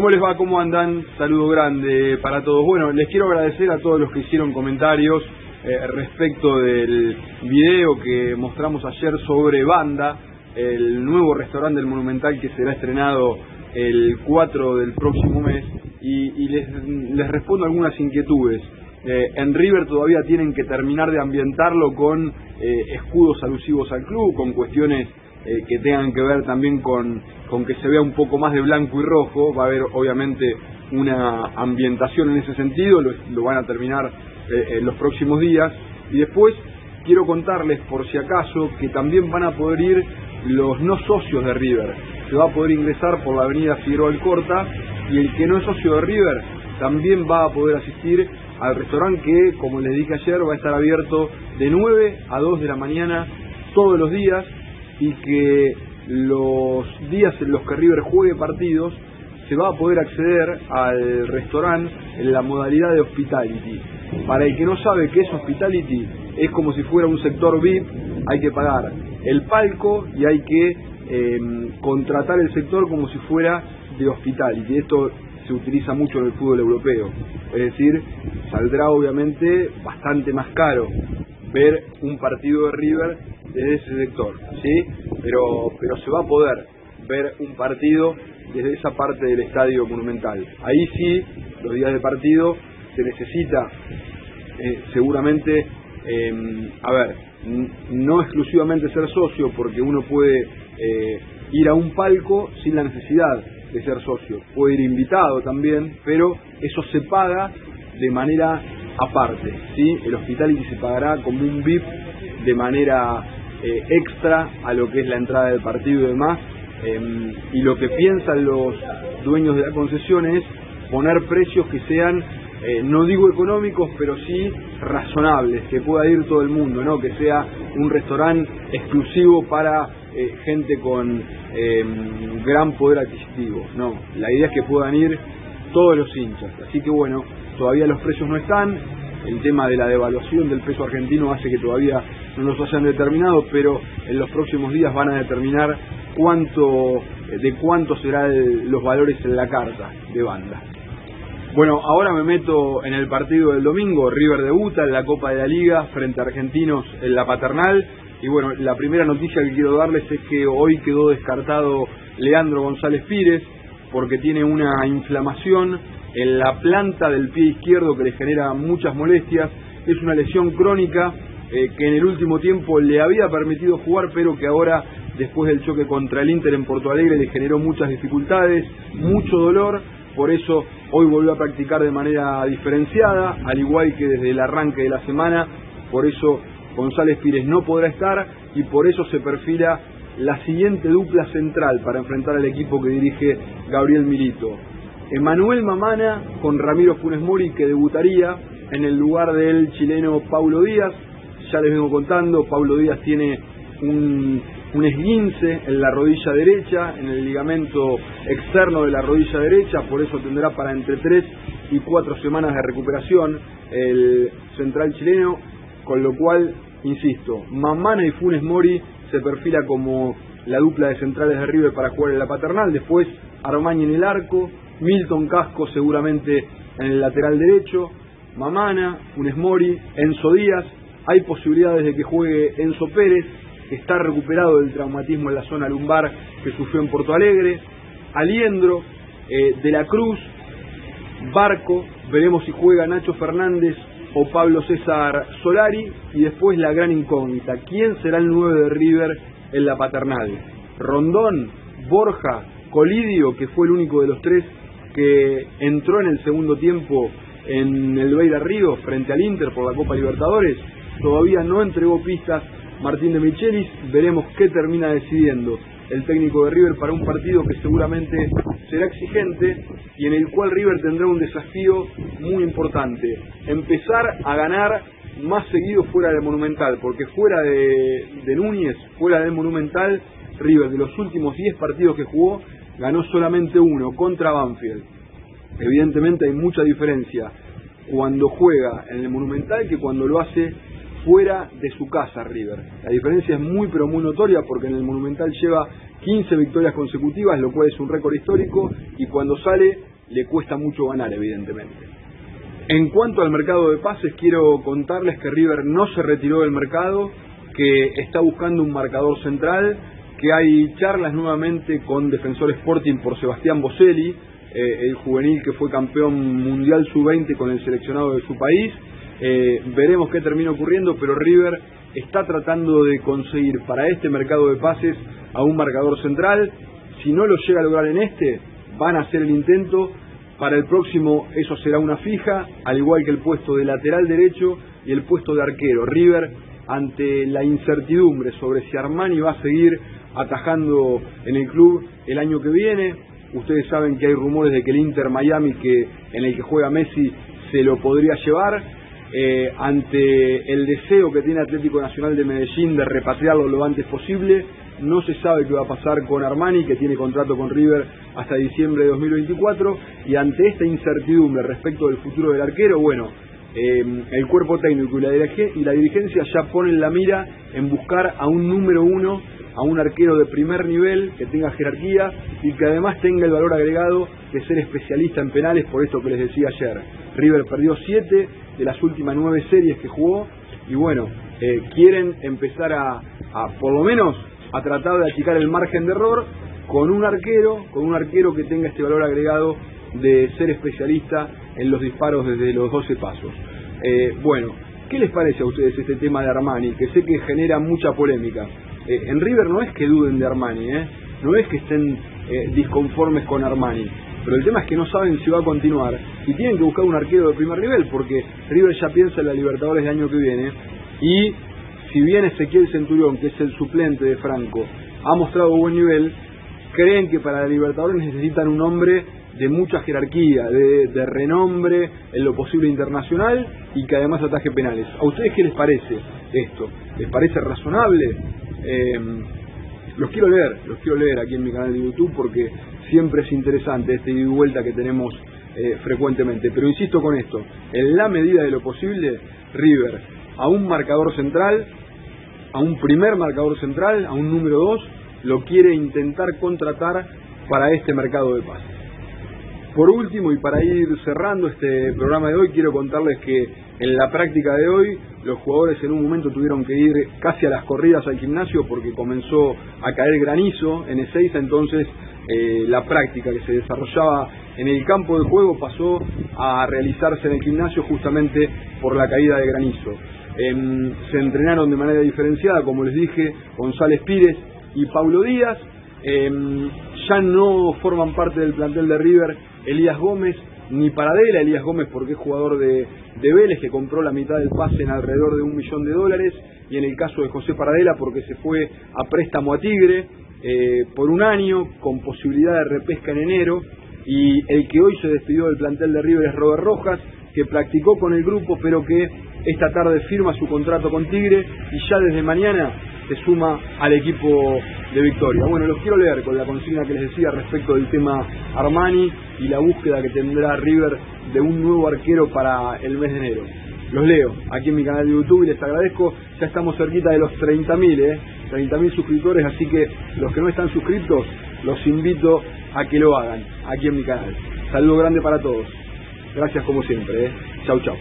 ¿Cómo les va? ¿Cómo andan? Saludo grande para todos. Bueno, les quiero agradecer a todos los que hicieron comentarios eh, respecto del video que mostramos ayer sobre Banda, el nuevo restaurante del Monumental que será estrenado el 4 del próximo mes y, les, les, respondo algunas inquietudes. Eh, en River todavía tienen que terminar de ambientarlo con eh, escudos alusivos al club, con cuestiones eh, que tengan que ver también con, con que se vea un poco más de blanco y rojo. Va a haber obviamente una ambientación en ese sentido, lo, lo van a terminar eh, en los próximos días. Y después quiero contarles, por si acaso, que también van a poder ir los no socios de River. Se va a poder ingresar por la avenida Figueroa Alcorta y el que no es socio de River también va a poder asistir al restaurante que, como les dije ayer, va a estar abierto de 9 a 2 de la mañana todos los días y que los días en los que River juegue partidos se va a poder acceder al restaurante en la modalidad de hospitality. Para el que no sabe qué es hospitality, es como si fuera un sector VIP, hay que pagar el palco y hay que eh, contratar el sector como si fuera de hospitality. Esto se utiliza mucho en el fútbol europeo. Es decir, saldrá obviamente bastante más caro ver un partido de River desde ese sector, ¿sí? Pero, pero se va a poder ver un partido desde esa parte del estadio monumental. Ahí sí, los días de partido, se necesita eh, seguramente, eh, a ver, no exclusivamente ser socio, porque uno puede eh, ir a un palco sin la necesidad de ser socio, puede ir invitado también, pero eso se paga de manera aparte, ¿sí? El hospitality se pagará como un VIP de manera eh, extra a lo que es la entrada del partido y demás. Eh, y lo que piensan los dueños de la concesión es poner precios que sean, eh, no digo económicos, pero sí razonables, que pueda ir todo el mundo, ¿no? Que sea un restaurante exclusivo para eh, gente con em, gran poder adquisitivo. No, la idea es que puedan ir todos los hinchas. Así que bueno, todavía los precios no están, el tema de la devaluación del peso argentino hace que todavía no los hayan determinado, pero en los próximos días van a determinar cuánto de cuánto serán los valores en la carta de banda. Bueno, ahora me meto en el partido del domingo, River debuta en la Copa de la Liga frente a Argentinos en la Paternal y bueno, la primera noticia que quiero darles es que hoy quedó descartado Leandro González Pires porque tiene una inflamación en la planta del pie izquierdo que le genera muchas molestias. Es una lesión crónica eh, que en el último tiempo le había permitido jugar, pero que ahora, después del choque contra el Inter en Porto Alegre, le generó muchas dificultades, mucho dolor. Por eso hoy volvió a practicar de manera diferenciada, al igual que desde el arranque de la semana. Por eso González Pires no podrá estar y por eso se perfila la siguiente dupla central para enfrentar al equipo que dirige Gabriel Milito. Emanuel Mamana con Ramiro Funes Mori que debutaría en el lugar del chileno Paulo Díaz. Ya les vengo contando, Paulo Díaz tiene un, esguince en la rodilla derecha, en el ligamento externo de la rodilla derecha, por eso tendrá para entre tres y cuatro semanas de recuperación el central chileno, con lo cual, insisto, Mamana y Funes Mori se perfila como la dupla de centrales de River para jugar en la paternal, después Armañi en el arco, Milton Casco seguramente en el lateral derecho, Mamana, Funes Mori, Enzo Díaz, hay posibilidades de que juegue Enzo Pérez, que está recuperado del traumatismo en la zona lumbar que sufrió en Porto Alegre, Aliendro, eh, De la Cruz, Barco, veremos si juega Nacho Fernández o Pablo César Solari, y después la gran incógnita, ¿quién será el 9 de River en la paternal? Rondón, Borja, Colidio, que fue el único de los tres que entró en el segundo tiempo en el Beira Río frente al Inter por la Copa Libertadores, todavía no entregó pistas Martín de Michelis, veremos qué termina decidiendo el técnico de River para un partido que seguramente será exigente y en el cual River tendrá un desafío muy importante, empezar a ganar más seguido fuera del Monumental, porque fuera de, de Núñez, fuera del Monumental, River de los últimos 10 partidos que jugó, ganó solamente uno contra Banfield. Evidentemente hay mucha diferencia cuando juega en el Monumental que cuando lo hace fuera de su casa River. La diferencia es muy pero muy notoria porque en el Monumental lleva 15 victorias consecutivas, lo cual es un récord histórico, y cuando sale le cuesta mucho ganar, evidentemente. En cuanto al mercado de pases, quiero contarles que River no se retiró del mercado, que está buscando un marcador central, que hay charlas nuevamente con Defensor Sporting por Sebastián Boselli, eh, el juvenil que fue campeón mundial sub-20 con el seleccionado de su país. Eh, veremos qué termina ocurriendo, pero River está tratando de conseguir para este mercado de pases a un marcador central. Si no lo llega a lograr en este, van a hacer el intento. Para el próximo eso será una fija, al igual que el puesto de lateral derecho y el puesto de arquero. River, ante la incertidumbre sobre si Armani va a seguir atajando en el club el año que viene, ustedes saben que hay rumores de que el Inter Miami, que en el que juega Messi, se lo podría llevar. Eh, ante el deseo que tiene Atlético Nacional de Medellín de repatriarlo lo antes posible, no se sabe qué va a pasar con Armani, que tiene contrato con River hasta diciembre de 2024, y ante esta incertidumbre respecto del futuro del arquero, bueno, eh, el cuerpo técnico y la, y la dirigencia ya ponen la mira en buscar a un número uno, a un arquero de primer nivel, que tenga jerarquía y que además tenga el valor agregado de ser especialista en penales, por esto que les decía ayer. River perdió siete de las últimas nueve series que jugó y bueno, eh, quieren empezar a, por lo menos, a tratar de achicar el margen de error con un arquero, con un arquero que tenga este valor agregado de ser especialista en los disparos desde los 12 pasos. Eh, bueno, ¿qué les parece a ustedes este tema de Armani? Que sé que genera mucha polémica. Eh, en River no es que duden de Armani, ¿eh? no es que estén disconformes con Armani, pero el tema es que no saben si va a continuar y tienen que buscar un arquero de primer nivel porque River ya piensa en la Libertadores del año que viene y si bien Ezequiel Centurión, que es el suplente de Franco, ha mostrado buen nivel, creen que para la Libertadores necesitan un hombre de mucha jerarquía, de, renombre en lo posible internacional y que además ataje penales. ¿A ustedes qué les parece esto? ¿Les parece razonable? Eh, los quiero leer, los quiero leer aquí en mi canal de YouTube porque siempre es interesante este ida y vuelta que tenemos eh, frecuentemente. Pero insisto con esto, en la medida de lo posible, River a un marcador central, a un primer marcador central, a un número dos, lo quiere intentar contratar para este mercado de pases. Por último, y para ir cerrando este programa de hoy, quiero contarles que en la práctica de hoy los jugadores en un momento tuvieron que ir casi a las corridas al gimnasio porque comenzó a caer granizo en Ezeiza, entonces eh, la práctica que se desarrollaba en el campo de juego pasó a realizarse en el gimnasio justamente por la caída de granizo. Em, se entrenaron de manera diferenciada, como les dije, González Pires y Paulo Díaz. Em, ya no forman parte del plantel de River Elías Gómez ni Paradela, Elías Gómez porque es jugador de, Vélez que compró la mitad del pase en alrededor de un millón de dólares y en el caso de José Paradela porque se fue a préstamo a Tigre eh, por un año con posibilidad de repesca en enero y el que hoy se despidió del plantel de River es Robert Rojas que practicó con el grupo pero que esta tarde firma su contrato con Tigre y ya desde mañana se suma al equipo de Victoria. Bueno, los quiero leer con la consigna que les decía respecto del tema Armani y la búsqueda que tendrá River de un nuevo arquero para el mes de enero. Los leo aquí en mi canal de YouTube y les agradezco. Ya estamos cerquita de los 30.000, ¿eh? 30.000 suscriptores, así que los que no están suscritos, los invito a que lo hagan aquí en mi canal. Saludo grande para todos. Gracias como siempre, ¿eh? Chau, chau.